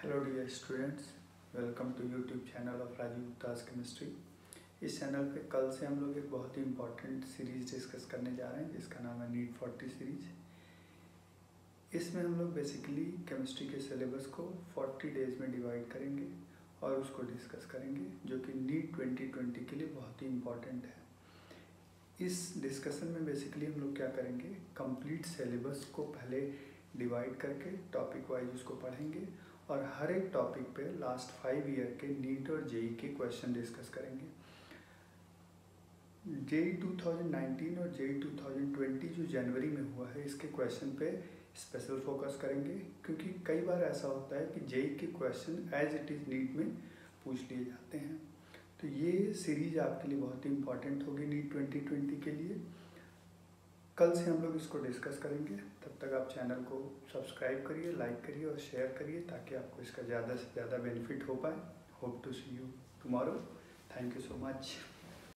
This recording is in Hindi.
Hello dear students welcome to YouTube channel of Rajiv Gupta's chemistry इस चैनल पे कल से हम लोग एक बहुत ही इम्पोर्टेंट सीरीज़ डिस्कस करने जा रहे हैं, जिसका नाम है नीट फोर्टी सीरीज़ इसमें हम लोग बेसिकली केमिस्ट्री के सिलेबस को फोर्टी डेज़ में डिवाइड करेंगे और उसको डिस्कस करेंगे, जो कि नीट ट्वेंटी ट्वेंटी के लिए बहुत ही इम्पोर्टेंट है। इस डिस्कशन में बेसिकली हम लोग क्या करेंगे? कंप्लीट सिलेबस को पहले डिवाइड करके टॉपिक वाइज उसको पढ़ेंगे और हर एक टॉपिक पे लास्ट फाइव ईयर के नीट और जेई के क्वेश्चन डिस्कस करेंगे। जेई 2019 और जेई 2020 जो जनवरी में हुआ है, इसके क्वेश्चन पे स्पेशल फोकस करेंगे। क्योंकि कई बार ऐसा होता है कि जेई के question as it is NEET में पूछ लिए जाते हैं। तो ये सीरीज़ आपके लिए बहुत ही इंपॉर्टेंट होगी नीट 2020 के लिए। कल से हम लोग इसको डिस्कस करेंगे। तब तक आप चैनल को सब्सक्राइब करिए लाइक करिए और शेयर करिए ताकि आपको इसका ज़्यादा से ज़्यादा बेनिफिट हो पाए। Hope to see you tomorrow thank you so much